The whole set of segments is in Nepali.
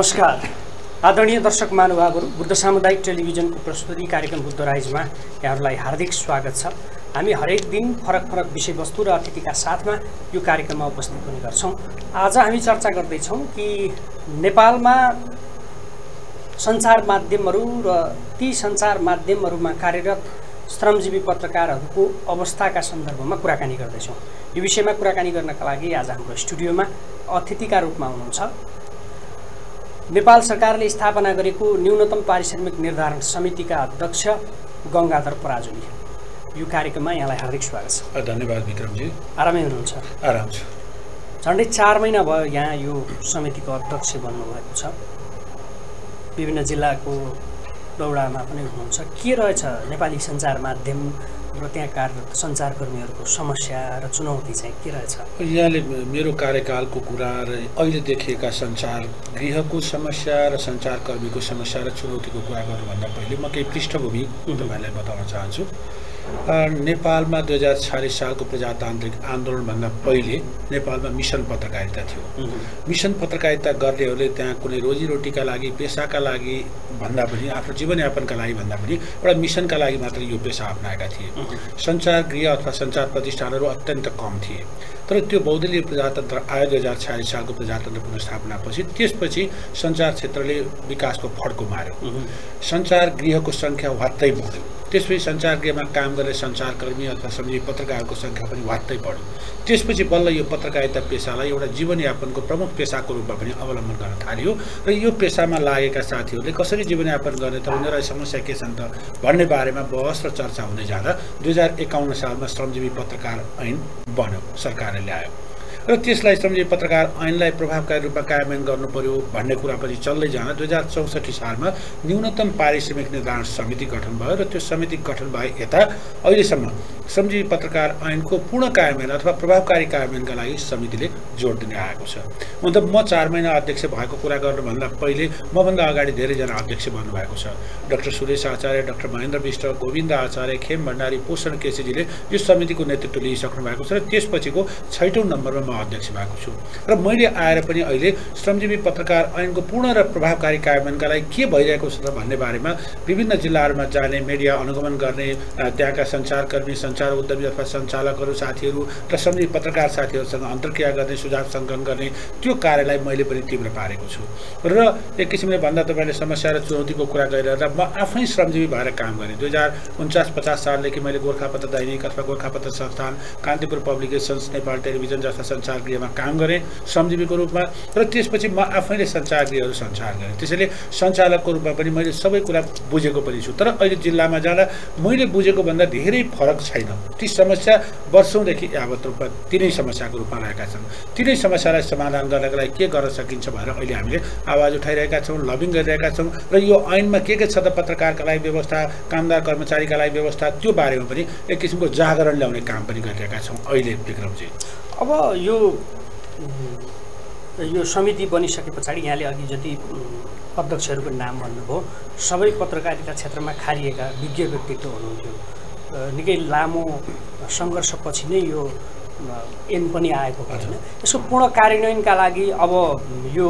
नमस्कार। आदरणीय दर्शक महानुभावहरू बुद्ध सामुदायिक टेलिभिजनको प्रस्तुति कार्यक्रम बुद्ध राइजमा यहाँहरूलाई हार्दिक स्वागत छ। हामी हरेक दिन फरक फरक विषयवस्तु र अतिथिका साथमा यो कार्यक्रममा उपस्थित हुने गर्छौँ। आज हामी चर्चा गर्दैछौँ कि नेपालमा सञ्चार माध्यमहरू र ती सञ्चार माध्यमहरूमा कार्यरत श्रमजीवी पत्रकारहरूको अवस्थाका सन्दर्भमा कुराकानी गर्दैछौँ। यो विषयमा कुराकानी गर्नका लागि आज हाम्रो स्टुडियोमा अतिथिका रूपमा हुनुहुन्छ नेपाल सरकारले स्थापना गरेको न्यूनतम पारिश्रमिक निर्धारण समितिका अध्यक्ष गङ्गाधर पराजुली। यो कार्यक्रममा यहाँलाई हार्दिक स्वागत छ। धन्यवाद विक्रमजी। आरामै हुनुहुन्छ? आराम छु। झन्डै चार महिना भयो यहाँ यो समितिको अध्यक्ष बन्नुभएको छ। विभिन्न जिल्लाको दौडामा पनि हुनुहुन्छ। के रहेछ नेपाली सञ्चार माध्यम र त्यहाँ सञ्चारकर्मीहरूको समस्या र चुनौती चाहिँ के रहेछ? यहाँले मेरो कार्यकालको कुरा र अहिले देखिएका सञ्चार गृहको समस्या र सञ्चारकर्मीको समस्या र चुनौतीको कुरा गर्नुभन्दा पहिले म केही पृष्ठभूमि तपाईँलाई बताउन चाहन्छु। नेपालमा दुई हजार छयालिस सालको प्रजातान्त्रिक आन्दोलनभन्दा पहिले नेपालमा मिसन पत्रकारिता थियो। मिसन पत्रकारिता गर्नेहरूले त्यहाँ कुनै रोजीरोटीका लागि पेसाका लागि भन्दा पनि आफ्नो जीवनयापनका लागि भन्दा पनि एउटा मिसनका लागि मात्र यो पेसा अप्नाएका थिए। सञ्चार गृह अथवा सञ्चार प्रतिष्ठानहरू अत्यन्त कम थिए। तर त्यो बहुदलीय प्रजातन्त्र आयो दुई हजार छयालिस सालको प्रजातन्त्र पुनर्स्थापनापछि त्यसपछि सञ्चार क्षेत्रले विकासको फड्को मार्यो सञ्चार गृहको सङ्ख्या वात्तै बढ्यो। त्यसपछि सञ्चार गृहमा काम गर्ने सञ्चारकर्मी अथवा सब्जी पत्रकारको सङ्ख्या पनि वात्तै बढ्यो। त्यसपछि बल्ल यो पत्रकारिता पेसालाई एउटा जीवनयापनको प्रमुख पेसाको रूपमा पनि अवलम्बन गर्न थालियो र यो पेसामा लागेका साथीहरूले कसरी जीवनयापन गर्ने त उनीहरूलाई समस्या के छन् त भन्ने बारेमा बहस र चर्चा हुँदै जाँदा दुई हजार एकाउन्न सालमा श्रमजीवी पत्रकार ऐन बन्यो सरकारले ल्यायो। र त्यसलाई श्रमजीवी पत्रकार ऐनलाई प्रभावकारी रूपमा कार्यान्वयन गर्नु पर्यो भन्ने कुरा पनि चल्दै जाँदा दुई हजार चौसठी सालमा न्यूनतम पारिश्रमिक निर्धारण समिति गठन भयो र त्यो समिति गठन भए यता अहिलेसम्म श्रमजीवी पत्रकार ऐनको पूर्ण कार्यान्वयन अथवा प्रभावकारी कार्यान्वयनका लागि समितिले जोड दिने आएको छ। अन्त म चार महिना अध्यक्ष भएको कुरा गर्नुभन्दा पहिले मभन्दा अगाडि धेरैजना अध्यक्ष बन्नुभएको छ। डाक्टर सुरेश आचार्य डाक्टर महेन्द्र विष्ट गोविन्द आचार्य खेम भण्डारी पोषण केसीजीले यो समितिको नेतृत्व लिइसक्नु भएको छ र त्यसपछिको छैटौँ नम्बरमा म अध्यक्ष भएको छु। र मैले आएर पनि अहिले श्रमजीवी पत्रकार ऐनको पूर्ण र प्रभावकारी कार्यान्वयनका लागि के भइरहेको छ भन्ने बारेमा विभिन्न जिल्लाहरूमा जाने मिडिया अनुगमन गर्ने त्यहाँका सञ्चारकर्मी सञ्चार उद्यमी अथवा सञ्चालकहरू साथीहरू र श्रमजीवी पत्रकार साथीहरूसँग अन्तर्क्रिया गर्ने सुझाव सङ्कलन गर्ने त्यो कार्यलाई मैले पनि तीव्र पारेको छु। र एक किसिमले भन्दा तपाईँले समस्या र चुनौतीको कुरा गरिरहेर म आफै श्रमजीवी भएर काम गरेँ। दुई हजार उन्चास पचास सालदेखि मैले गोर्खापत्र दैनिक अथवा गोर्खापत्र संस्थान कान्तिपुर पब्लिकेसन्स नेपाल टेलिभिजन जस्ता सञ्चार गृहमा काम गरेँ श्रमजीवीको रूपमा र त्यसपछि म आफैले सञ्चार गृहहरू सञ्चार गरेँ। त्यसैले सञ्चालकको रूपमा पनि मैले सबै कुरा बुझेको पनि छु। तर अहिले जिल्लामा जाँदा मैले बुझेको भन्दा धेरै फरक छैन। ती समस्या वर्षौँदेखि यावत रूपमा तिनै समस्याको रूपमा रहेका छन्। तिनै समस्यालाई समाधान गर्नको लागि के गर्न सकिन्छ भनेर अहिले हामीले आवाज उठाइरहेका छौँ लबिङ गरिरहेका छौँ र यो ऐनमा के के छ त पत्रकारका लागि व्यवस्था कामदार कर्मचारीका लागि व्यवस्था त्यो बारेमा पनि एक किसिमको जागरण ल्याउने काम पनि गरिरहेका छौँ। अहिले विक्रमजी। अब यो यो समिति बनिसके पछाडि यहाँले अघि जति अध्यक्षहरूको नाम भन्नुभयो सबै पत्रकारिता क्षेत्रमा खारिएका विज्ञ व्यक्तित्व हुनुहुन्थ्यो। निकै लामो सङ्घर्षपछि नै यो एन पनि आएको होइन। यसको पूर्ण कार्यान्वयनका लागि अब यो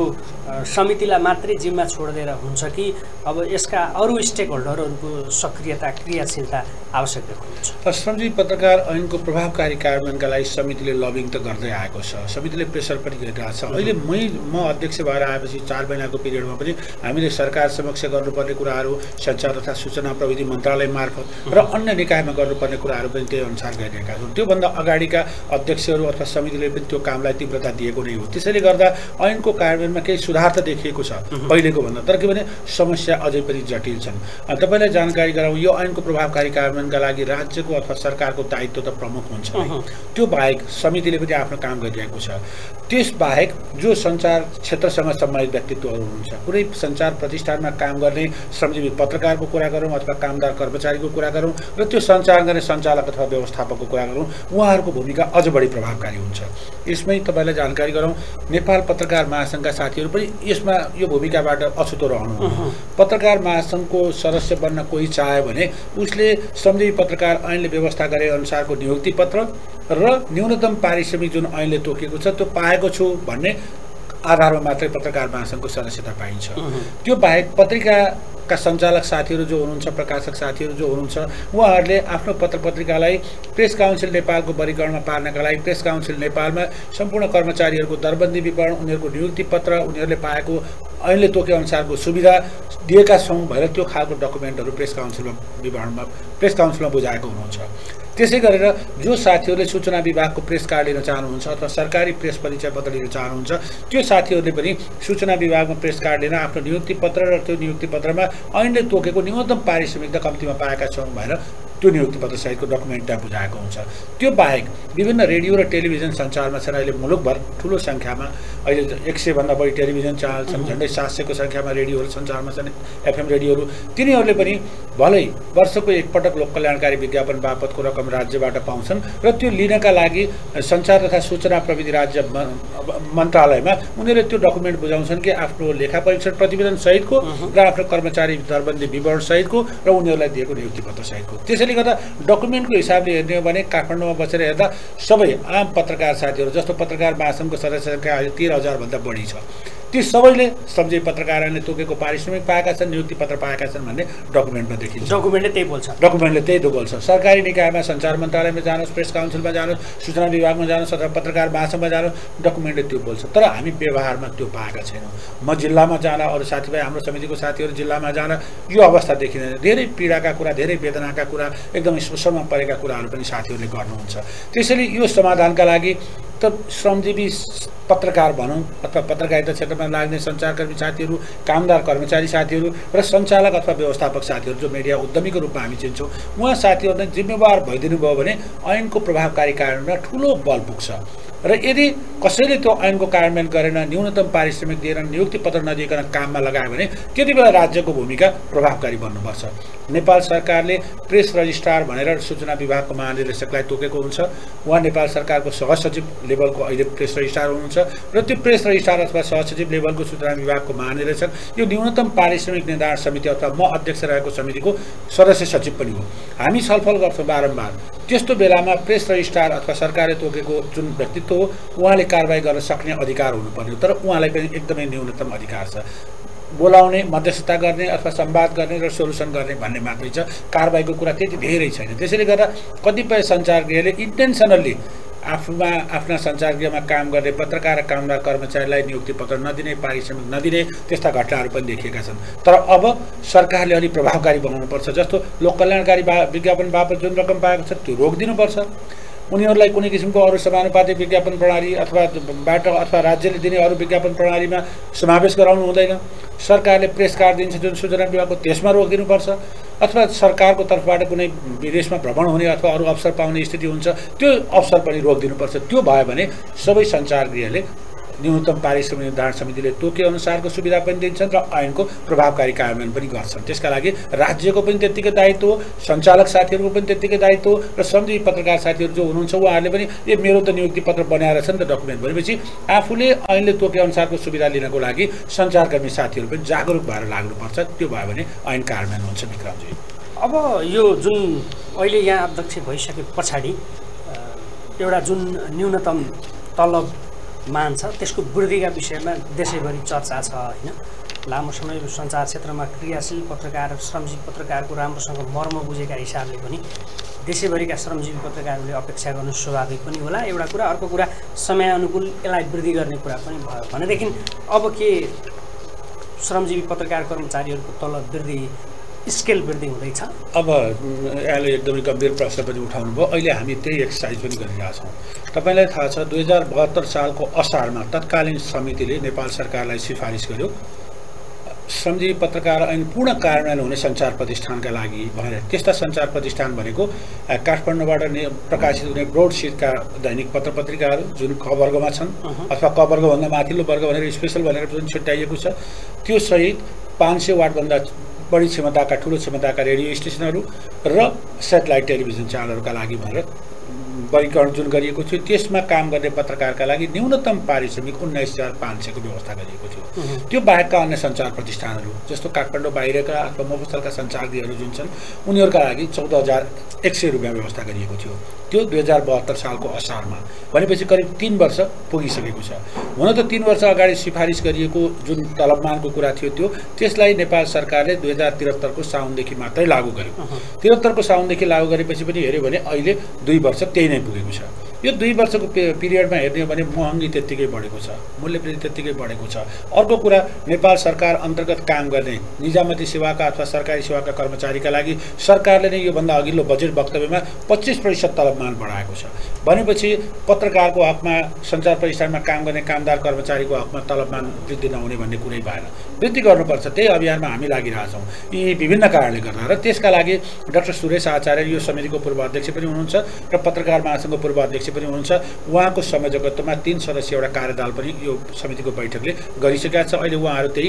समितिलाई मात्रै जिम्मा छोडिदिएर हुन्छ कि अब यसका अरू स्टेक होल्डरहरूको सक्रियता क्रियाशीलता आवश्यक देखिन्छ। श्रमजीवी पत्रकार ऐनको प्रभावकारी कार्यान्वयनका लागि समितिले लबिङ त गर्दै आएको छ। समितिले प्रेसर पनि गरिरहेको छ। अहिले मै म अध्यक्ष भएर आएपछि चार महिनाको पिरियडमा पनि हामीले सरकार समक्ष गर्नुपर्ने कुराहरू सञ्चार तथा सूचना प्रविधि मन्त्रालय मार्फत र अन्य निकायमा गर्नुपर्ने कुराहरू पनि त्यही अनुसार गरिरहेका छौँ। त्योभन्दा अगाडिका अध्यक्षहरू अथवा समितिले पनि त्यो कामलाई तीव्रता दिएको नै हो। त्यसैले गर्दा ऐनको कार्यान्वयनमा केही सुधार त देखिएको छ पहिलेको भन्दा। तर के भने समस्या अझै पनि जटिल छन्। तपाईँलाई जानकारी गराउँ यो ऐनको प्रभावकारी कार्यान्वयनका लागि राज्यको अथवा सरकारको दायित्व त प्रमुख हुन्छ त्यो बाहेक समितिले पनि आफ्नो काम गरिरहेको छ। त्यसबाहेक जो सञ्चार क्षेत्रसँग सम्बन्धित व्यक्तित्वहरू हुनुहुन्छ कुनै सञ्चार प्रतिष्ठानमा काम गर्ने श्रमजीवी पत्रकारको कुरा गरौँ अथवा कामदार कर्मचारीको कुरा गरौँ र त्यो सञ्चालन गर्ने सञ्चालक अथवा व्यवस्थापकको कुरा गरौँ उहाँहरूको भूमिका अझ बढी प्रभावकारी हुन्छ। यसमै तपाईँलाई जानकारी गरौँ नेपाल पत्रकार महासङ्घका साथीहरू पनि यसमा यो भूमिकाबाट अछुतो रहनु पत्रकार महासङ्घको सदस्य बन्न कोही चाह्यो भने उसले श्रमजीवी पत्रकार ऐनले व्यवस्था गरे अनुसारको नियुक्ति पत्र र न्यूनतम पारिश्रमिक जुन ऐनले तोकेको छ त्यो पाएको छु भन्ने आधारमा मात्रै पत्रकार महासङ्घको सदस्यता पाइन्छ। त्यो बाहेक पत्रिकाका सञ्चालक साथीहरू जो हुनुहुन्छ प्रकाशक साथीहरू जो हुनुहुन्छ उहाँहरूले आफ्नो पत्र पत्रिकालाई प्रेस काउन्सिल नेपालको वर्गीकरणमा पार्नका लागि प्रेस काउन्सिल नेपालमा सम्पूर्ण कर्मचारीहरूको दरबन्दी विवरण उनीहरूको नियुक्ति पत्र उनीहरूले पाएको ऐनले तोके अनुसारको सुविधा दिएका छौँ भनेर त्यो खालको डकुमेन्टहरू प्रेस काउन्सिलमा विवरणमा प्रेस काउन्सिलमा बुझाएको हुनुहुन्छ। त्यसै गरेर जो साथीहरूले सूचना विभागको प्रेस कार्ड लिन चाहनुहुन्छ अथवा सरकारी प्रेस परिचय पत्र लिन चाहनुहुन्छ त्यो साथीहरूले पनि सूचना विभागमा प्रेस कार्ड लिन आफ्नो नियुक्ति पत्र र त्यो नियुक्ति पत्रमा ऐनले तोकेको न्यूनतम पारिश्रमिक कम्तीमा पाएका छौँ भनेर त्यो नियुक्ति पत्र सहितको डकुमेन्ट त्यहाँ बुझाएको हुन्छ। त्यो बाहेक विभिन्न रेडियो र टेलिभिजन सञ्चारमा छन् अहिले मुलुकभर ठुलो सङ्ख्यामा अहिले एक सयभन्दा बढी टेलिभिजन च्यानल छन् झन्डै सात सयको सङ्ख्यामा रेडियोहरू सञ्चारमा छन् एफएम रेडियोहरू। तिनीहरूले पनि भलै वर्षको एकपटक लोक कल्याणकारी विज्ञापन बापतको रकम राज्यबाट पाउँछन् र त्यो लिनका लागि सञ्चार तथा सूचना प्रविधि राज्य मन्त्रालयमा उनीहरूले त्यो डकुमेन्ट बुझाउँछन् कि आफ्नो लेखा परीक्षण प्रतिवेदन सहितको र आफ्नो कर्मचारी दरबन्दी विवरण सहितको र उनीहरूलाई दिएको नियुक्ति पत्र सहितको। त्यसैले गर्दा डकुमेन्टको हिसाबले हेर्ने हो भने काठमाडौँमा बसेर हेर्दा सबै आम पत्रकार साथीहरू जस्तो पत्रकार महासङ्घको अहिले तेह्र हजारभन्दा बढी छ। ती सबैले सब्जी पत्रकारहरूले तोकेको पारिश्रमिक पाएका छन् नियुक्ति पत्र पाएका छन् भन्ने डकुमेन्टमा देखिन्छ। डकुमेन्टले त्यही बोल्छ। डकुमेन्टले त्यही बोल्छ। सरकारी निकायमा सञ्चार मन्त्रालयमा जानुहोस् प्रेस काउन्सिलमा जानुहोस् सूचना विभागमा जानुहोस् अथवा पत्रकार महासङ्घमा जानुहोस् डकुमेन्टले त्यो बोल्छ। तर हामी व्यवहारमा त्यो पाएका छैनौँ। म जिल्लामा जाँदा अरू साथीभाइ हाम्रो समितिको साथीहरू जिल्लामा जाँदा यो अवस्था देखिँदैन। धेरै पीडाका कुरा धेरै वेदनाका कुरा एकदमै शोषणमा परेका कुराहरू पनि साथीहरूले गर्नुहुन्छ। त्यसैले यो समाधानका लागि त श्रमजीवी पत्रकार भनौँ अथवा पत्रकारिता क्षेत्रमा लाग्ने सञ्चारकर्मी साथीहरू कामदार कर्मचारी साथीहरू र सञ्चालक अथवा व्यवस्थापक साथीहरू जो मिडिया उद्यमीको रूपमा हामी चिन्छौँ उहाँ साथीहरूले जिम्मेवार भइदिनु भयो भने ऐनको प्रभावकारी कार्यान्वयनमा ठुलो बल पुग्छ। र यदि कसैले त्यो ऐनको कार्यान्वयन गरेन न्यूनतम पारिश्रमिक दिएर नियुक्ति पत्र नदिइकन काममा लगायो भने त्यति बेला राज्यको भूमिका प्रभावकारी बन्नुपर्छ। नेपाल सरकारले प्रेस रजिस्ट्रार भनेर सूचना विभागको महानिर्देशकलाई तोकेको हुन्छ। उहाँ नेपाल सरकारको सहसचिव लेभलको अहिले प्रेस रजिस्ट्रार हुनुहुन्छ र त्यो प्रेस रजिस्ट्रार अथवा सहसचिव लेभलको सूचना विभागको महानिर्देशक यो न्यूनतम पारिश्रमिक निर्धारण समिति अथवा म अध्यक्ष रहेको समितिको सदस्य सचिव पनि हो। हामी छलफल गर्छौँ बारम्बार। त्यस्तो बेलामा प्रेस रजिस्ट्रार अथवा सरकारले तोकेको जुन व्यक्तित्व हो उहाँले कारवाही गर्न सक्ने अधिकार हुनुपर्ने तर उहाँलाई पनि एकदमै न्यूनतम अधिकार छ। बोलाउने मध्यस्थता गर्ने अथवा संवाद गर्ने र सोल्युसन गर्ने भन्ने मात्रै छ। कारवाहीको कुरा त्यति धेरै छैन। त्यसैले गर्दा कतिपय सञ्चारगृहले इन्टेन्सनल्ली आफ्ना सञ्चारगृहमा काम गर्ने पत्रकार र कामदार कर्मचारीलाई नियुक्ति पत्र नदिने पारिश्रमिक नदिने त्यस्ता घटनाहरू पनि देखिएका छन्। तर अब सरकारले अलिक प्रभावकारी बनाउनुपर्छ। जस्तो लोक कल्याणकारी बा विज्ञापन बापत जुन रकम पाएको छ त्यो रोकिदिनुपर्छ। उनीहरूलाई कुनै किसिमको अरू समानुपातिक विज्ञापन प्रणाली अथवा बाट अथवा राज्यले दिने अरू विज्ञापन प्रणालीमा समावेश गराउनु हुँदैन। सरकारले प्रेस कार्ड दिन्छ जुन सूचना विभागको त्यसमा रोकिदिनुपर्छ अथवा सरकारको तर्फबाट कुनै विदेशमा भ्रमण हुने अथवा अरू अवसर पाउने स्थिति हुन्छ त्यो अवसर पनि रोकिदिनुपर्छ त्यो भयो भने सबै सञ्चारगृहले न्यूनतम पारिश्रमिक निर्धारण समितिले तोके अनुसारको सुविधा पनि दिन्छन् र ऐनको प्रभावकारी कार्यान्वयन पनि गर्छन्। त्यसका लागि राज्यको पनि त्यत्तिकै दायित्व हो सञ्चालक साथीहरूको पनि त्यत्तिकै दायित्व र श्रमजीवी पत्रकार साथीहरू जो हुनुहुन्छ उहाँहरूले पनि ए मेरो त नियुक्ति पत्र बनाएर छ नि त डकुमेन्ट भनेपछि आफूले ऐनले तोके अनुसारको सुविधा लिनको लागि सञ्चारकर्मी साथीहरू पनि जागरुक भएर लाग्नुपर्छ। त्यो भयो भने ऐन कार्यान्वयन हुन्छ विक्रमजी। अब यो जुन अहिले यहाँ अध्यक्ष भइसके पछाडि एउटा जुन न्यूनतम तलब मान छ त्यसको वृद्धिका विषयमा देशैभरि चर्चा छ होइन। लामो समय सञ्चार क्षेत्रमा क्रियाशील पत्रकार श्रमजीवी पत्रकारको राम्रोसँग मर्म बुझेका हिसाबले पनि देशैभरिका श्रमजीवी पत्रकारहरूले अपेक्षा गर्नु स्वाभाविक पनि होला। एउटा कुरा अर्को कुरा समयानुकूल यसलाई वृद्धि गर्ने कुरा पनि भयो भनेदेखि अब के श्रमजीवी पत्रकार कर्मचारीहरूको तलब वृद्धि स्केल वृद्धि हुँदैछ। अब यहाँले एकदमै गम्भीर प्रश्न पनि उठाउनु भयो। अहिले हामी त्यही एक्सर्साइज पनि गरिरहेछौँ। तपाईँलाई थाहा छ दुई हजार बहत्तर सालको असारमा तत्कालीन समितिले नेपाल सरकारलाई सिफारिस गर्यो। श्रमजीवी पत्रकार ऐन पूर्ण कार्यान्वयन हुने सञ्चार प्रतिष्ठानका लागि भनेर त्यस्ता सञ्चार प्रतिष्ठान भनेको काठमाडौँबाट ने प्रकाशित हुने ब्रोडसिटका दैनिक पत्र पत्रिकाहरू जुन क वर्गमा छन्। अथवा क वर्गभन्दा माथिल्लो वर्ग भनेर स्पेसल भनेर जुन छुट्याइएको छ। त्यो सहित पाँच सय वाटभन्दा बढी क्षमताका ठुलो क्षमताका रेडियो स्टेसनहरू र सेटेलाइट टेलिभिजन च्यानलहरूका लागि भनेर वर्गीकरण जुन गरिएको थियो। त्यसमा काम गर्ने पत्रकारका लागि न्यूनतम पारिश्रमिक उन्नाइस हजार पाँच सयको व्यवस्था गरिएको थियो। त्यो बाहेकका अन्य सञ्चार प्रतिष्ठानहरू जस्तो काठमाडौँ बाहिरका अथवा मफसलका सञ्चारगृहहरू जुन छन् उनीहरूका लागि चौध हजार एक सय रुपियाँ व्यवस्था गरिएको थियो। त्यो दुई हजार बहत्तर सालको असारमा भनेपछि करिब तिन वर्ष पुगिसकेको छ। हुन त तिन वर्ष अगाडि सिफारिस गरिएको जुन तलबमानको कुरा थियो त्यो त्यसलाई नेपाल सरकारले दुई हजार त्रिहत्तरको साउनदेखि मात्रै लागू गर्यो। त्रिहत्तरको साउनदेखि लागू गरेपछि पनि हेऱ्यो भने अहिले दुई वर्ष त्यही नै पुगेको छ। यो दुई वर्षको पिरियडमा हेर्ने हो भने महँगी त्यत्तिकै बढेको छ मूल्य पनि त्यत्तिकै बढेको छ। अर्को कुरा नेपाल सरकार अन्तर्गत काम गर्ने निजामती सेवाका अथवा सरकारी सेवाका कर्मचारीका लागि सरकारले नै योभन्दा अघिल्लो बजेट वक्तव्यमा पच्चिस प्रतिशत तलबमान बढाएको छ। भनेपछि पत्रकारको हकमा सञ्चार प्रतिष्ठानमा काम गर्ने कामदार कर्मचारीको हकमा तलबमान वृद्धि नहुने भन्ने कुरै भएन। वृद्धि गर्नुपर्छ त्यही अभियानमा हामी लागिरहेछौँ। यी विभिन्न कारणले गर्दा र त्यसका लागि डाक्टर सुरेश आचार्य यो समितिको पूर्व अध्यक्ष पनि हुनुहुन्छ र पत्रकार महासङ्घको पूर्व अध्यक्ष पनि हुनुहुन्छ। उहाँको संयोजकत्वमा तिन सदस्य एउटा कार्यदल पनि यो समितिको बैठकले गरिसकेका छ। अहिले उहाँहरू त्यही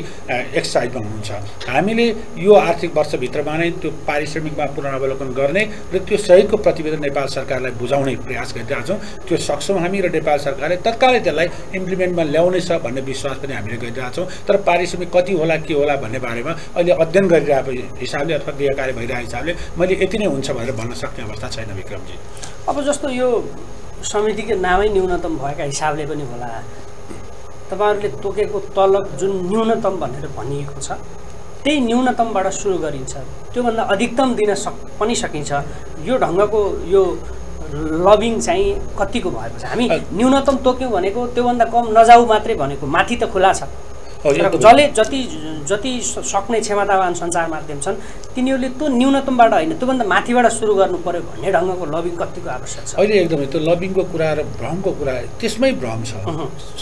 एक्ससाइजमा हुनुहुन्छ। हामीले यो आर्थिक वर्षभित्रमा नै त्यो पारिश्रमिकमा पुनरावलोकन गर्ने र त्यो सहितको प्रतिवेदन नेपाल सरकारलाई बुझाउने प्रयास गरिरहेछौँ त्यो सक्छौँ हामी र नेपाल सरकारले तत्कालै त्यसलाई इम्प्लिमेन्टमा ल्याउनेछ भन्ने विश्वास पनि हामीले गरिरहेछौँ। तर पारिश्रमिक कति होला के होला भन्ने बारेमा अहिले अध्ययन गरिरहेको हिसाबले अथवा गृह कार्य भइरहेको हिसाबले मैले यति नै हुन्छ भनेर भन्न सक्ने अवस्था छैन विक्रमजी। अब जस्तो यो समितिको नामै न्यूनतम भएका हिसाबले पनि होला तपाईँहरूले तोकेको तलब जुन न्यूनतम भनेर भनिएको छ त्यही न्यूनतमबाट सुरु गरिन्छ। त्योभन्दा अधिकतम दिन सक पनि सकिन्छ। यो ढङ्गको यो लबिङ चाहिँ कतिको भएको छ? हामी न्यूनतम तोक्यौँ भनेको त्योभन्दा कम नजाऊ मात्रै भनेको माथि त खुला छ। जसले जति जति सक्ने क्षमतावान सञ्चार माध्यम छन् तिनीहरूले त्यो न्यूनतमबाट होइन त्योभन्दा माथिबाट सुरु गर्नु पर्यो भन्ने ढङ्गको लबिङ कतिको आवश्यक छ? अहिले एकदमै त्यो लबिङको कुरा र भ्रमको कुरा त्यसमै भ्रम छ।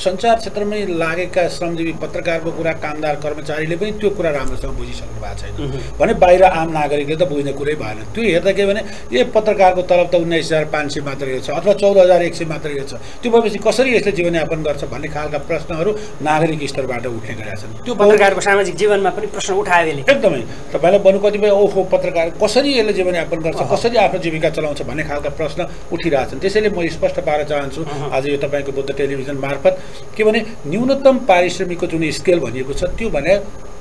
सञ्चार क्षेत्रमै लागेका श्रमजीवी पत्रकारको कुरा कामदार कर्मचारीले पनि त्यो कुरा राम्रोसँग बुझिसक्नु भएको छैन। भने बाहिर आम नागरिकले त बुझ्ने कुरै भएन। त्यो हेर्दा के भने ए पत्रकारको तलब त उन्नाइस हजार पाँच सय मात्रै रहेछ अथवा चौध हजार एक सय मात्रै रहेछ त्यो भएपछि कसरी यसले जीवनयापन गर्छ भन्ने खालका प्रश्नहरू नागरिक स्तरबाट उठ्ने गरेका छन् त्यो पत्रकारको सामाजिक जीवनमा पनि प्रश्न उठायो यसले एकदमै। तपाईँलाई भन्नु कतिपय ओहो पत्रकार कसरी यसले जीवनयापन गर्छ कसरी आफ्नो जीविका चलाउँछ भन्ने खालका प्रश्न उठिरहेछन्। त्यसैले म स्पष्ट पार्न चाहन्छु आज यो तपाईँको बुद्ध टेलिभिजन मार्फत के भने न्यूनतम पारिश्रमिकको जुन स्केल भनिएको छ त्यो भने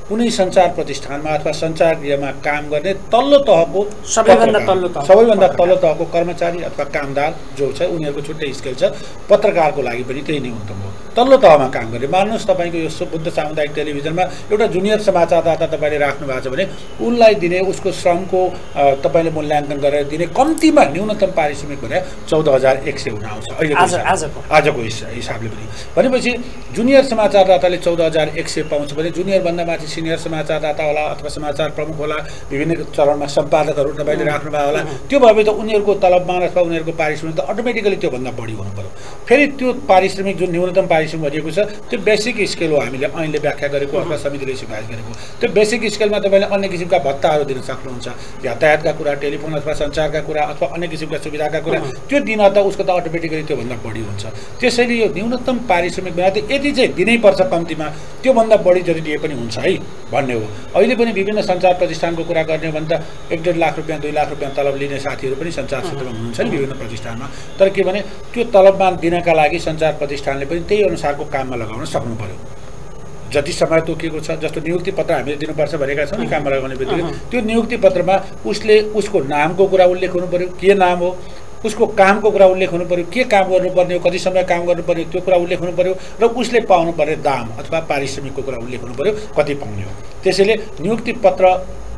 कुनै सञ्चार प्रतिष्ठानमा अथवा सञ्चार गृहमा काम गर्ने तल्लो तहको सबैभन्दा तल्लो तहको सबैभन्दा। तल्लो तहको कर्मचारी अथवा कामदार जो छ उनीहरूको छुट्टै स्केल छ पत्रकारको लागि पनि त्यही न्यूनतम हो तल्लो तहमा काम गर्ने मान्नुहोस् तपाईँको यो बुद्ध सामुदायिक टेलिभिजनमा एउटा जुनियर समाचारदाता तपाईँले राख्नु भएको छ भने उसलाई दिने उसको श्रमको तपाईँले मूल्याङ्कन गरेर दिने कम्तीमा न्यूनतम पारिश्रमिक भने चौध हजार एक सय हुन आउँछ हिसाबले। आजको। आजको हिस- हिसाबले पनि भनेपछि जुनियर समाचारदाताले चौध हजार एक सय पाउँछ भने जुनियरभन्दा माथि सिनियर समाचारदाता होला अथवा समाचार प्रमुख होला विभिन्न चरणमा सम्पादकहरू तपाईँले राख्नुभयो होला। त्यो भए त उनीहरूको तलबमान अथवा उनीहरूको पारिश्रमिक त अटोमेटिकली त्योभन्दा बढी हुनु पऱ्यो। फेरि त्यो पारिश्रमिक जुन न्यूनतम पारिश्रमिक गरिएको छ त्यो बेसिक स्केल हो हामीले ऐनले व्याख्या गरेको अथवा समितिले सिफारिस गरेको। त्यो बेसिक स्केलमा तपाईँले अन्य किसिमका भत्ताहरू दिन सक्नुहुन्छ। यातायातका कुरा टेलिफोन अथवा सञ्चारका कुरा अथवा अन्य किसिमका सुविधाका कुरा त्यो दिन त उसको त अटोमेटिकली त्योभन्दा बढी हुन्छ। त्यसैले यो न्यूनतम पारिश्रमिक यति चाहिँ दिनैपर्छ कम्तीमा त्योभन्दा बढी जति दिए पनि हुन्छ है। भन्ने हो। अहिले पनि विभिन्न सञ्चार प्रतिष्ठानको कुरा गर्ने हो भने त एक डेढ लाख रुपियाँ दुई लाख रुपियाँ तलब लिने साथीहरू पनि सञ्चार क्षेत्रमा हुनुहुन्छ नि विभिन्न प्रतिष्ठानमा। तर के भने त्यो तलबमान दिनका लागि सञ्चार प्रतिष्ठानले पनि त्यही अनुसारको काममा लगाउन सक्नु पर्यो। जति समय तोकिएको छ जस्तो नियुक्ति पत्र हामीले दिनुपर्छ भनेका छौँ नि काममा लगाउने बित्तिकै त्यो नियुक्ति पत्रमा उसले उसको नामको कुरा उल्लेख हुनु पर्यो। के नाम हो? उसको कामको कुरा उल्लेख हुनु पर्यो के काम गर्नुपर्ने हो कति समय काम गर्नुपर्ने हो त्यो कुरा उल्लेख हुनु पर्यो र उसले पाउनु पर्ने दाम अथवा पारिश्रमिकको कुरा उल्लेख हुनु पर्यो कति पाउने हो। त्यसैले नियुक्ति पत्र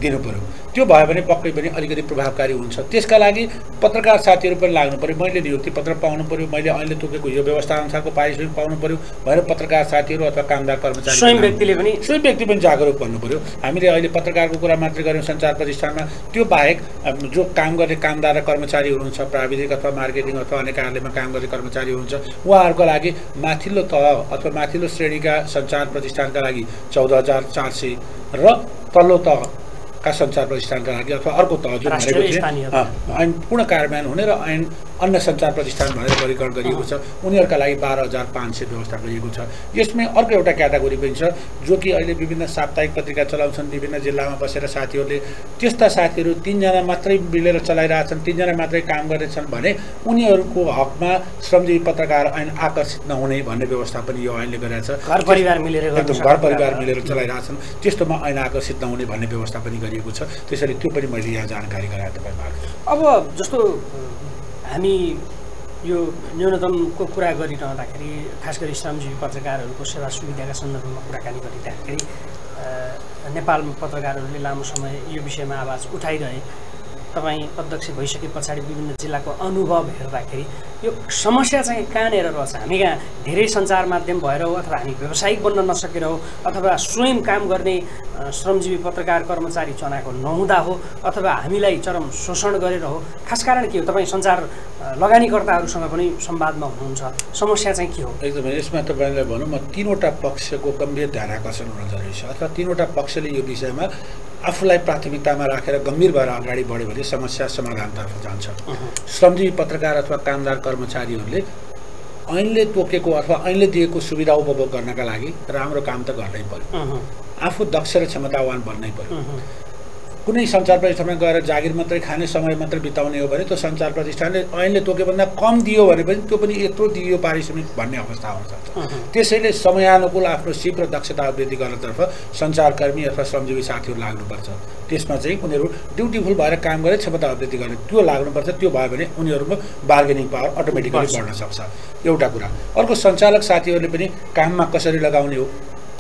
दिनु पर्यो त्यो भयो भने पक्कै पनि अलिकति प्रभावकारी हुन्छ। त्यसका लागि पत्रकार साथीहरू पनि लाग्नु पर्यो। मैले नियुक्ति पत्र पाउनु पर्यो। मैले अहिले तोकेको यो व्यवस्था अनुसारको पारिश्रमिक पाउनु पर्यो भनेर पत्रकार साथीहरू अथवा कामदार कर्मचारी स्वयं व्यक्तिले पनि स्वयं व्यक्ति पनि जागरुक भन्नु पर्यो। हामीले अहिले पत्रकारको कुरा मात्रै गऱ्यौँ सञ्चार प्रतिष्ठानमा। त्यो बाहेक जो काम गर्ने कामदार र कर्मचारी हुनुहुन्छ प्राविधिक अथवा मार्केटिङ अथवा अन्य कार्यालयमा काम गर्ने कर्मचारी हुनुहुन्छ उहाँहरूको लागि माथिल्लो तह अथवा माथिल्लो श्रेणीका सञ्चार प्रतिष्ठानका लागि चौध हजार चार सय र तल्लो तहका सञ्चार प्रतिष्ठानका लागि अथवा अर्को तह जुन भनेको अँ, ऐन पूर्ण कार्यान्वयन हुने र ऐन अन्य सञ्चार प्रतिष्ठान भनेर वर्गीकरण गरिएको छ। उनीहरूका लागि बाह्र हजार पाँच सय व्यवस्था गरिएको छ। यसमै अर्को एउटा क्याटेगोरी पनि छ जो कि अहिले विभिन्न साप्ताहिक पत्रिका चलाउँछन् विभिन्न जिल्लामा बसेर साथीहरूले। त्यस्ता साथीहरू तिनजना मात्रै मिलेर चलाइरहेछन् तिनजना मात्रै काम गरेछन् भने उनीहरूको हकमा श्रमजीवी पत्रकार ऐन आकर्षित नहुने भन्ने व्यवस्था पनि यो ऐनले गरेको छ। घर परिवार मिलेर एकदम घर परिवार। मिलेर चलाइरहेछन्। त्यस्तोमा ऐन आकर्षित नहुने भन्ने व्यवस्था पनि गरिएको छ। त्यसरी त्यो पनि मैले यहाँ जानकारी गराएँ तपाईँ अब जस्तो हामी यो न्यूनतमको कुरा गरिरहँदाखेरि खास गरी श्रमजीवी पत्रकारहरूको सेवा सुविधाका सन्दर्भमा कुराकानी गरिँदाखेरि नेपालमा पत्रकारहरूले लामो समय यो विषयमा आवाज उठाइरहे। तपाईँ अध्यक्ष भइसके पछाडि विभिन्न जिल्लाको अनुभव हेर्दाखेरि यो समस्या चाहिँ कहाँनिर रहेछ? हामी कहाँ धेरै सञ्चार माध्यम भएर हो अथवा हामी व्यावसायिक बन्न नसकेर हो अथवा स्वयं काम गर्ने श्रमजीवी पत्रकार कर्मचारी चनाएको नहुँदा हो अथवा हामीलाई चरम शोषण गरेर हो? खास कारण के हो? तपाईँ सञ्चार लगानीकर्ताहरूसँग पनि संवादमा हुनुहुन्छ। समस्या चाहिँ के हो? एकदमै यसमा तपाईँलाई भनौँ म तिनवटा पक्षको गम्भीर ध्यान आकर्षण हुन जरुरी छ अथवा तिनवटा पक्षले यो विषयमा आफूलाई प्राथमिकतामा राखेर गम्भीर भएर अगाडि बढ्यो भने समस्या समाधानतर्फ जान्छ। श्रमजीवी पत्रकार अथवा कामदार कर्मचारीहरूले ऐनले तोकेको अथवा ऐनले दिएको सुविधा उपभोग गर्नका लागि राम्रो काम त गर्नै पर्यो। आफू दक्ष र क्षमतावान बन्नै पर्यो। कुनै सञ्चार प्रतिष्ठानमा गएर जागिर मात्रै खाने समय मात्रै बिताउने हो भने त्यो सञ्चार प्रतिष्ठानले ऐनले तोकेभन्दा कम दियो भने पनि त्यो पनि यत्रो दियो पारिश्रमिक भन्ने अवस्था अहँ। त्यसैले समयानुकूल आफ्नो सिप र दक्षता वृद्धि गर्नतर्फ सञ्चारकर्मी अथवा श्रमजीवी साथीहरू लाग्नुपर्छ। त्यसमा चाहिँ उनीहरू ड्युटीफुल भएर काम गरे क्षमता वृद्धि गर्ने त्यो लाग्नुपर्छ। त्यो भयो भने उनीहरूको बार्गेनिङ पावर अटोमेटिकली। बढ्न सक्छ। एउटा कुरा अर्को सञ्चालक साथीहरूले पनि काममा कसरी लगाउने हो?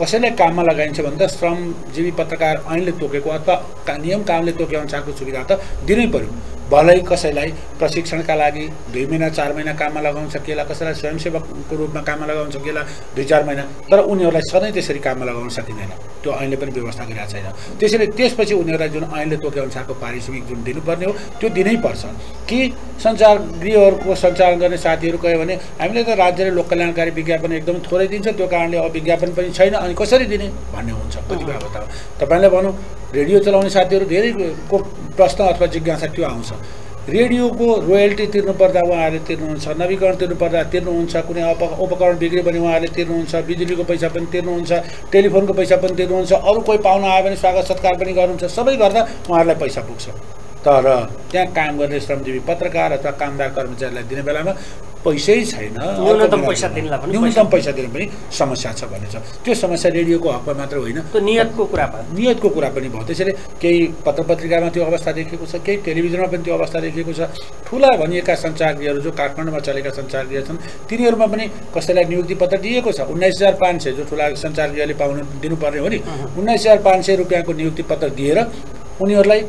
कसैलाई काममा लगाइन्छ भने त श्रमजीवी पत्रकार ऐनले तोकेको अथवा नियम कामले तोके अनुसारको सुविधा त दिनै पर्यो। भलै कसैलाई प्रशिक्षणका लागि दुई महिना चार महिना काममा लगाउन सकिएला कसैलाई स्वयंसेवकको रूपमा काममा लगाउन सकिएला दुई चार महिना। तर उनीहरूलाई सधैँ त्यसरी काममा लगाउन सकिँदैन। त्यो ऐनले पनि व्यवस्था गरेका छैन। त्यसैले त्यसपछि उनीहरूलाई जुन ऐनले तोके अनुसारको पारिश्रमिक जुन दिनुपर्ने हो त्यो दिनै पर्छ। कि सञ्चार गृहहरूको सञ्चालन गर्ने साथीहरू गयो भने हामीले त राज्यले लोक कल्याणकारी विज्ञापन एकदम थोरै दिन्छ त्यो कारणले अब विज्ञापन पनि छैन अनि कसरी दिने भन्ने हुन्छ। कतिपय अवस्थामा तपाईँलाई भनौँ रेडियो चलाउने साथीहरू धेरैको प्रश्न अथवा जिज्ञासा त्यो आउँछ। रेडियोको रोयल्टी तिर्नुपर्दा उहाँहरूले तिर्नुहुन्छ नवीकरण तिर्नुपर्दा तिर्नुहुन्छ कुनै अप उपकरण बिग्रियो भने उहाँहरूले तिर्नुहुन्छ बिजुलीको पैसा पनि तिर्नुहुन्छ टेलिफोनको पैसा पनि तिर्नुहुन्छ अरू कोही पाहुना आयो भने स्वागत सत्कार पनि गर्नुहुन्छ सबै गर्दा उहाँहरूलाई पैसा पुग्छ। तर त्यहाँ काम गर्ने श्रमजीवी पत्रकार अथवा कामदार कर्मचारीलाई दिने बेलामा पैसै छैन। न्यूनतम पैसा दिनलाई पनि न्यूनतम पैसा दिन। पनि समस्या छ भन्ने छ। त्यो समस्या रेडियोको हकमा मात्र होइन। त्यो नियतको कुरा भयो। नियतको कुरा पनि भयो। त्यसैले केही पत्र पत्रिकामा त्यो अवस्था देखिएको छ केही टेलिभिजनमा पनि त्यो अवस्था देखिएको छ। ठुला भनिएका सञ्चारगृहहरू जो काठमाडौँमा चलेका सञ्चारगृह छन् तिनीहरूमा पनि कसैलाई नियुक्ति पत्र दिएको छ? उन्नाइस हजार पाँच सय जो ठुला सञ्चारगृहले पाउनु दिनुपर्ने हो नि। उन्नाइस हजार पाँच सय रुपियाँको नियुक्ति पत्र दिएर उनीहरूलाई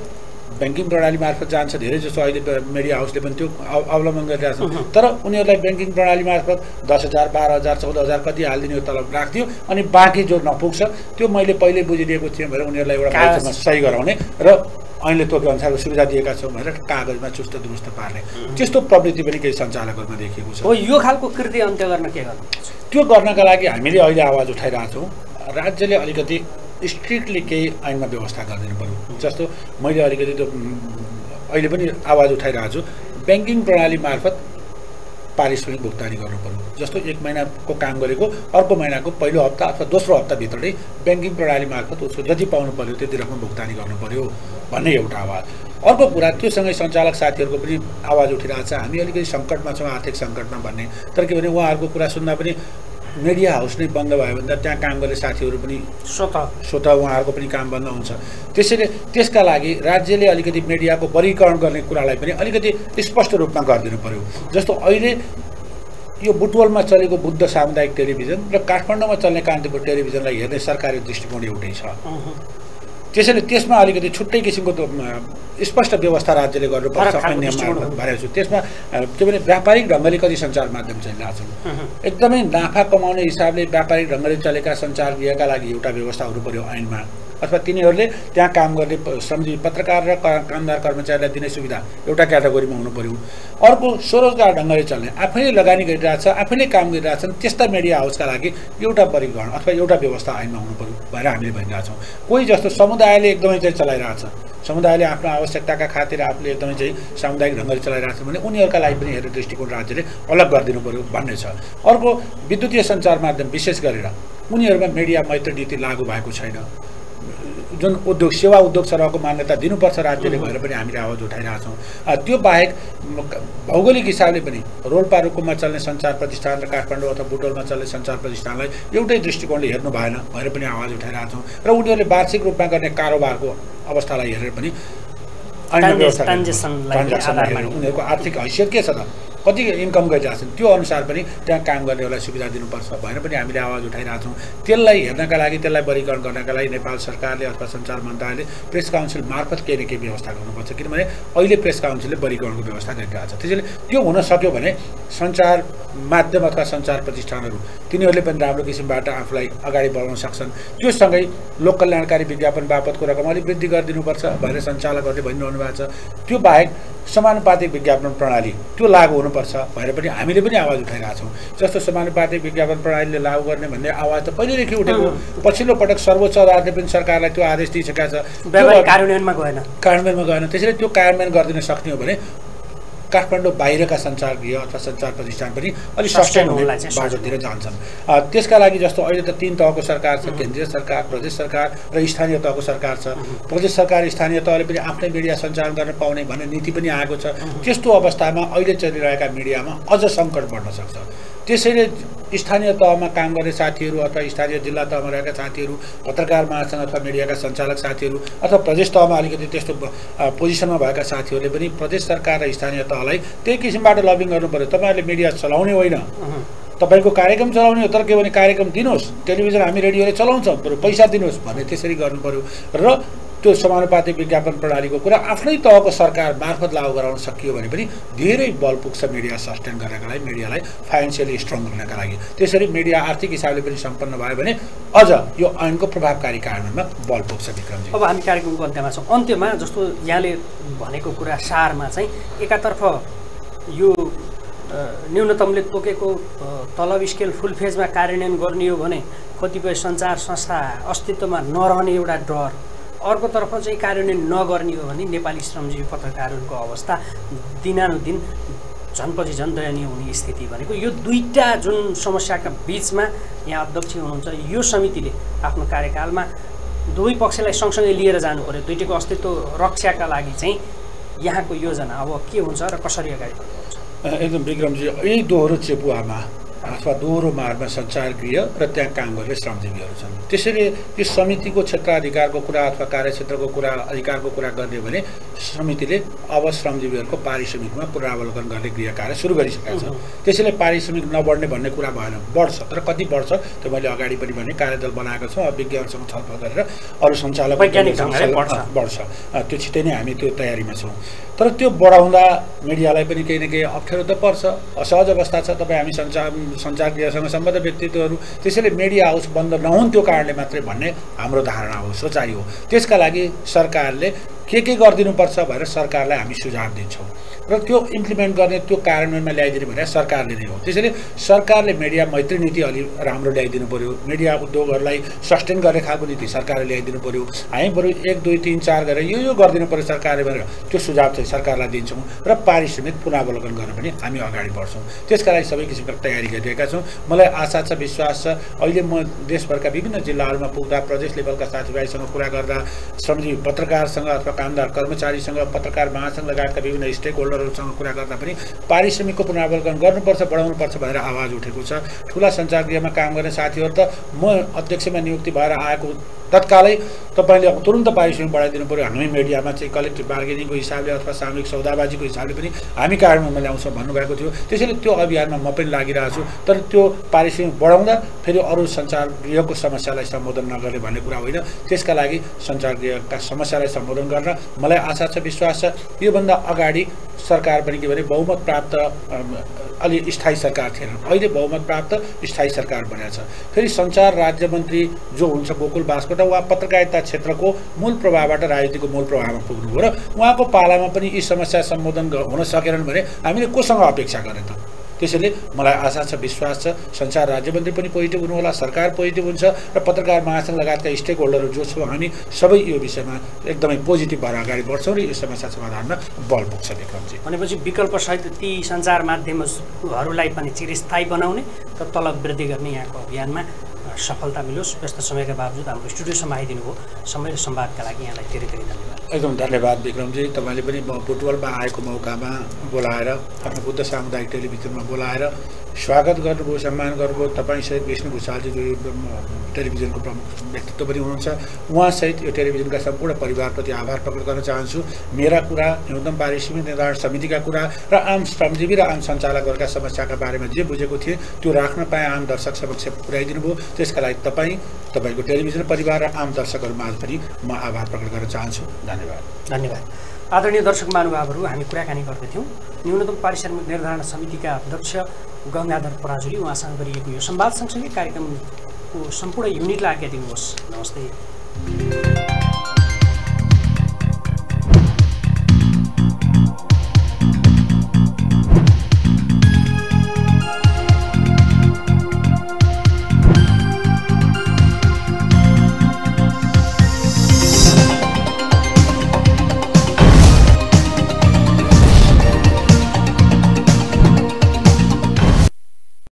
ब्याङ्किङ प्रणाली मार्फत जान्छ धेरै जस्तो अहिले मिडिया हाउसले पनि त्यो अव- अवलम्बन गरिरहेको छ तर उनीहरूलाई ब्याङ्किङ प्रणाली मार्फत दस हजार बाह्र हजार चौध हजार कति हालिदिने हो तलब राख्थ्यो अनि बाँकी जो नपुग्छ त्यो मैले पहिल्यै बुझिदिएको थिएँ भनेर उनीहरूलाई एउटा सही गराउने र ऐनले तोके अनुसारको सुविधा दिएका छौँ भनेर कागजमा चुस्त दुरुस्त पार्ने। त्यस्तो प्रवृत्ति पनि केही सञ्चालकहरूमा देखिएको छ। हो यो खालको कृति अन्त्य गर्न के गर्नु त्यो गर्नका लागि हामीले अहिले आवाज उठाइरहेको छौँ राज्यले अलिकति स्ट्रिक्टली केही ऐनमा व्यवस्था गरिदिनु पऱ्यो जस्तो मैले अलिकति त्यो अहिले पनि आवाज उठाइरहेको छु ब्याङ्किङ प्रणाली मार्फत पारिश्रमिक भुक्तानी गर्नु पऱ्यो जस्तो एक महिनाको काम गरेको अर्को महिनाको पहिलो हप्ता अथवा दोस्रो हप्ताभित्र ब्याङ्किङ प्रणाली मार्फत उसको जति पाउनु पऱ्यो त्यति रकम भुक्तानी गर्नु पऱ्यो भन्ने एउटा आवाज। अर्को कुरा त्योसँगै सञ्चालक साथीहरूको पनि आवाज उठिरहेको छ। हामी अलिकति सङ्कटमा छौँ आर्थिक सङ्कटमा भन्ने। तर के भने उहाँहरूको कुरा सुन्दा पनि मिडिया हाउस नै बन्द भयो भने त त्यहाँ काम गर्ने साथीहरू पनि स्वत। स्वत उहाँहरूको पनि काम बन्द हुन्छ। त्यसैले त्यसका लागि राज्यले अलिकति मिडियाको वर्गीकरण गर्ने कुरालाई पनि अलिकति स्पष्ट रूपमा गरिदिनु पर्यो। जस्तो अहिले यो बुटवलमा चलेको बुद्ध सामुदायिक टेलिभिजन र काठमाडौँमा चल्ने कान्तिपुर टेलिभिजनलाई हेर्ने सरकारी दृष्टिकोण एउटै छ। त्यसैले त्यसमा अलिकति छुट्टै किसिमको स्पष्ट व्यवस्था राज्यले गर्नुपर्छ। भनेको छु। त्यसमा के भने व्यापारिक ढङ्गले कति सञ्चार माध्यम चलिरहेको छन् एकदमै नाफा कमाउने हिसाबले व्यापारिक ढङ्गले चलेका सञ्चार गृहका लागि एउटा व्यवस्था हुनु पऱ्यो ऐनमा। अथवा तिनीहरूले त्यहाँ काम गर्ने श्रमजीवी पत्रकार र कामदार कर्मचारीलाई दिने सुविधा एउटा क्याटेगोरीमा हुनु पर्यो। अर्को स्वरोजगार ढङ्गले चल्ने आफैले लगानी गरिरहेछ आफैले काम गरिरहेछन् त्यस्ता मिडिया हाउसका लागि एउटा वर्गीकरण अथवा एउटा व्यवस्था ऐनमा हुनु पर्यो भनेर हामीले भनिरहेका छौँ कोही जस्तो समुदायले एकदमै चाहिँ चलाइरहेछ समुदायले आफ्नो आवश्यकताका खातिर आफूले एकदमै चाहिँ सामुदायिक ढङ्गले चलाइरहेको छ भने उनीहरूका लागि पनि हेरेर दृष्टिकोण राज्यले अलग गरिदिनु पर्यो भन्ने छ। अर्को विद्युतीय सञ्चार माध्यम विशेष गरेर उनीहरूमा मिडिया मैत्री नीति लागू भएको छैन। जुन उद्योग सेवा उद्योग सरहको मान्यता दिनुपर्छ राज्यले भएर पनि हामीले आवाज उठाइरहेका छौँ त्यो बाहेक भौगोलिक हिसाबले पनि रोल्पा रुकुममा चल्ने सञ्चार प्रतिष्ठान र काठमाडौँ अथवा बुटोलमा चल्ने सञ्चार प्रतिष्ठानलाई एउटै दृष्टिकोणले हेर्नु भएन भनेर पनि आवाज उठाइरहेका छौँ र उनीहरूले वार्षिक रूपमा गर्ने कारोबारको अवस्थालाई हेरेर पनि। उनीहरूको आर्थिक हैसियत के छ त? कति इन्कम गरिरहेछन् त्यो अनुसार पनि त्यहाँ काम गर्नेहरूलाई सुविधा दिनुपर्छ भनेर पनि हामीले आवाज उठाइरहेको छौँ त्यसलाई हेर्नका लागि त्यसलाई वर्गीकरण गर्नका लागि नेपाल सरकारले अथवा सञ्चार मन्त्रालयले प्रेस काउन्सिल मार्फत केही न केही व्यवस्था गर्नुपर्छ किनभने अहिले प्रेस काउन्सिलले वर्गीकरणको व्यवस्था गरिरहेको छ त्यसैले त्यो हुन सक्यो भने सञ्चार माध्यम अथवा सञ्चार प्रतिष्ठानहरू तिनीहरूले पनि राम्रो किसिमबाट आफूलाई अगाडि बढाउन सक्छन्। त्यो सँगै लोक कल्याणकारी विज्ञापन बापतको रकम अलिक वृद्धि गरिदिनुपर्छ भनेर सञ्चालकहरूले भनिरहनु भएको छ। त्यो बाहेक समानुपातिक विज्ञापन प्रणाली त्यो लागू हुनुपर्छ भनेर पनि हामीले पनि आवाज उठाइरहेका छौँ। जस्तो समानुपातिक विज्ञापन प्रणालीले लागू गर्ने भन्ने आवाज त पहिलेदेखि उठेको पछिल्लो पटक सर्वोच्च अदालतले पनि सरकारलाई त्यो आदेश दिइसकेका छ। कार्यान्वयनमा गएन। कार्यान्वयनमा गएन। त्यसैले त्यो कार्यान्वयन गरिदिन सक्ने हो भने काठमाडौँ बाहिरका सञ्चार गृह अथवा सञ्चार प्रतिष्ठान पनि अलिक सस्टेन हुने बाटोतिर जान्छन्। त्यसका लागि जस्तो अहिले त तिन तहको सरकार छ केन्द्रीय सरकार प्रदेश सरकार र स्थानीय तहको सरकार छ। प्रदेश सरकार स्थानीय तहले पनि आफ्नै मिडिया सञ्चालन गर्न पाउने भन्ने नीति पनि आएको छ। त्यस्तो अवस्थामा अहिले चलिरहेका मिडियामा अझ सङ्कट बढ्न सक्छ। त्यसैले स्थानीय तहमा काम गर्ने साथीहरू अथवा स्थानीय जिल्ला तहमा रहेका साथीहरू पत्रकार महासङ्घ अथवा मिडियाका सञ्चालक साथीहरू अथवा प्रदेश तहमा अलिकति त्यस्तो पोजिसनमा भएका साथीहरूले पनि प्रदेश सरकार र स्थानीय तहलाई त्यही किसिमबाट लबिङ गर्नु पऱ्यो तपाईँहरूले मिडिया चलाउने होइन। तपाईँको कार्यक्रम चलाउने हो तर के भने कार्यक्रम दिनुहोस् टेलिभिजन हामी रेडियोले चलाउँछौँ बरु पैसा दिनुहोस् भन्ने त्यसरी गर्नु पऱ्यो र त्यो समानुपातिक विज्ञापन प्रणालीको कुरा आफ्नै तहको सरकार मार्फत लागू गराउन सकियो भने पनि धेरै बल पुग्छ मिडिया सस्टेन गर्नका लागि मिडियालाई फाइनेन्सियली स्ट्रङ गर्नका लागि। त्यसरी मिडिया आर्थिक हिसाबले पनि सम्पन्न भयो भने अझ यो ऐनको प्रभावकारी कार्यान्वयनमा बल पुग्छ विक्रमजी। अब हामी कार्यक्रमको अन्त्यमा छौँ। अन्त्यमा जस्तो यहाँले भनेको कुरा सारमा चाहिँ एकातर्फ यो न्यूनतमले तोकेको तलब स्केल फुल फेजमा कार्यान्वयन गर्ने हो भने कतिपय सञ्चार संस्था अस्तित्वमा नरहने एउटा डर अर्कोतर्फ चाहिँ कार्यान्वयन नगर्ने हो भने नेपाली श्रमजीवी पत्रकारहरूको अवस्था दिनानुदिन झनपछि झन् दयनीय हुने स्थिति भनेको यो दुईवटा जुन समस्याका बिचमा यहाँ अध्यक्ष हुनुहुन्छ यो समितिले आफ्नो कार्यकालमा दुवै पक्षलाई सँगसँगै लिएर जानु पऱ्यो दुइटैको अस्तित्व रक्षाका लागि चाहिँ यहाँको योजना अब के हुन्छ र कसरी अगाडि बढ्नुहुन्छ? एकदम विक्रमजी यही दोहोरो चेपुवामा अथवा दोहोरो मार्गमा सञ्चार गृह र त्यहाँ काम गर्ने श्रमजीवीहरू छन्। त्यसैले यो समितिको क्षेत्राधिकारको कुरा अथवा कार्यक्षेत्रको कुरा अधिकारको कुरा गर्ने भने समितिले अब श्रमजीवीहरूको पारिश्रमिकमा पुनरावलोकन गर्ने गृह कार्य सुरु गरिसकेका छ। त्यसैले पारिश्रमिक नबढ्ने भन्ने कुरा भएन बढ्छ। तर कति बढ्छ त्यो मैले अगाडि पनि भने कार्यदल बनाएको छौँ अब विज्ञानसँग छलफल गरेर अरू सञ्चालक बढ्छ। त्यो छिटै नै हामी त्यो तयारीमा छौँ। तर त्यो बढाउँदा मिडियालाई पनि केही न केही अप्ठ्यारो त पर्छ। असहज अवस्था छ तपाईँ हामी सञ्चार सञ्चार गृहसँग सम्बद्ध व्यक्तित्वहरू त्यसैले मिडिया हाउस बन्द नहुन् त्यो कारणले मात्रै भन्ने हाम्रो धारणा हो सोचाइ हो। त्यसका लागि सरकारले के के गरिदिनुपर्छ भनेर सरकारलाई हामी सुझाव दिन्छौँ। र त्यो इम्प्लिमेन्ट गर्ने त्यो कार्यान्वयनमा ल्याइदिने भने सरकारले नै हो। त्यसैले सरकारले मिडिया मैत्री नीति अलि राम्रो ल्याइदिनु पऱ्यो मिडिया उद्योगहरूलाई सस्टेन गर्ने खालको नीति सरकारले ल्याइदिनु पऱ्यो हामी बरु एक दुई तिन चार गरेर यो यो गरिदिनु पऱ्यो सरकारले भनेर त्यो सुझाव चाहिँ सरकारलाई दिन्छौँ र पारिश्रमिक पुनरावलोकन गर्न पनि हामी अगाडि बढ्छौँ। त्यसका लागि सबै किसिमका तयारी गरिरहेका छौँ। मलाई आशा छ विश्वास छ। अहिले म देशभरका विभिन्न जिल्लाहरूमा पुग्दा प्रदेश लेभलका साथीभाइसँग कुरा गर्दा श्रमजीवी पत्रकारसँग अथवा कामदार कर्मचारीसँग पत्रकार महासङ्घ लगायतका विभिन्न स्टेक होल्डरहरूसँग कुरा गर्दा पनि पारिश्रमिकको पुनरावलोकन गर्नुपर्छ बढाउनुपर्छ भनेर आवाज उठेको छ। ठुला सञ्चार गृहमा काम गर्ने साथीहरू त म अध्यक्षमा नियुक्ति भएर आएको तत्कालै तपाईँले अब तुरन्त पारिश्रमिक बढाइदिनु पऱ्यो हामी मिडियामा चाहिँ कलेक्टिभ बार्गेनिङको हिसाबले अथवा सामूहिक सौदाबाजीको हिसाबले पनि हामी कार्यान्वयनमा ल्याउँछौँ भन्नुभएको थियो। त्यसैले त्यो अभियानमा म पनि लागिरहेको छु। तर त्यो पारिश्रमिक बढाउँदा फेरि अरू सञ्चार गृहको समस्यालाई सम्बोधन नगर्ने भन्ने कुरा होइन। त्यसका लागि सञ्चार गृहका समस्यालाई सम्बोधन गर्न मलाई आशा छ विश्वास छ। योभन्दा अगाडि सरकार पनि के भने बहुमत प्राप्त अलि स्थायी सरकार थिएन। अहिले बहुमत प्राप्त स्थायी सरकार बनेको छ। फेरि सञ्चार राज्य मन्त्री जो हुन्छ गोकुल बास्कोटा उहाँ पत्रकारिता क्षेत्रको मूल प्रभावबाट राजनीतिको मूल प्रभावमा पुग्नुभयो र उहाँको पालामा पनि यी समस्या सम्बोधन हुन सकेनन् भने हामीले कोसँग अपेक्षा गर्ने त? त्यसैले मलाई आशा छ विश्वास छ सञ्चार राज्य मन्त्री पनि पोजिटिभ हुनुहोला सरकार पोजिटिभ हुन्छ र पत्रकार महासङ्घ लगायतका स्टेक होल्डरहरू जो छौँ हामी सबै यो विषयमा एकदमै पोजिटिभ भएर अगाडि बढ्छौँ र यो समस्या समाधानमा बल पुग्छ विक्रमजी। भनेपछि विकल्पसहित ती सञ्चार माध्यमहरूलाई पनि चिरस्थायी बनाउने र तलब वृद्धि गर्ने यहाँको अभियानमा सफलता मिलोस् व्यस्त समयका बावजुद हाम्रो स्टुडियोसम्म आइदिनु भयो समय र सम्वादका लागि यहाँलाई धेरै धेरै धन्यवाद। एकदम धन्यवाद विक्रमजी। तपाईँले पनि म बुटवलमा आएको मौकामा बोलाएर आफ्नो बुद्ध सामुदायिक टेलिभिजनमा बोलाएर स्वागत गर्नुभयो सम्मान गर्नुभयो। तपाईँसहित विष्णु भूषालजी जो टेलिभिजनको प्रमुख व्यक्तित्व पनि हुनुहुन्छ। उहाँसहित यो टेलिभिजनका सम्पूर्ण परिवारप्रति आभार प्रकट गर्न चाहन्छु। मेरा कुरा न्यूनतम पारिश्रमिक निर्धारण समितिका कुरा र आम श्रमजीवी र आम सञ्चालकहरूका समस्याका बारेमा जे बुझेको थिएँ त्यो राख्न पाएँ आम दर्शक समक्ष पुर्याइदिनु भयो त्यसका लागि तपाईँ तपाईँको टेलिभिजन परिवार र आम दर्शकहरू माझ पनि म आभार प्रकट गर्न चाहन्छु। धन्यवाद। धन्यवाद। आदरणीय दर्शक महानुभावहरू हामी कुराकानी गर्दैथ्यौँ न्यूनतम पारिश्रमिक निर्धारण समितिका अध्यक्ष गङ्गाधर पराजुली उहाँसँग गरिएको यो संवाद सँगसँगै कार्यक्रमको सम्पूर्ण युनिटलाई आज्ञा दिनुहोस्। नमस्ते।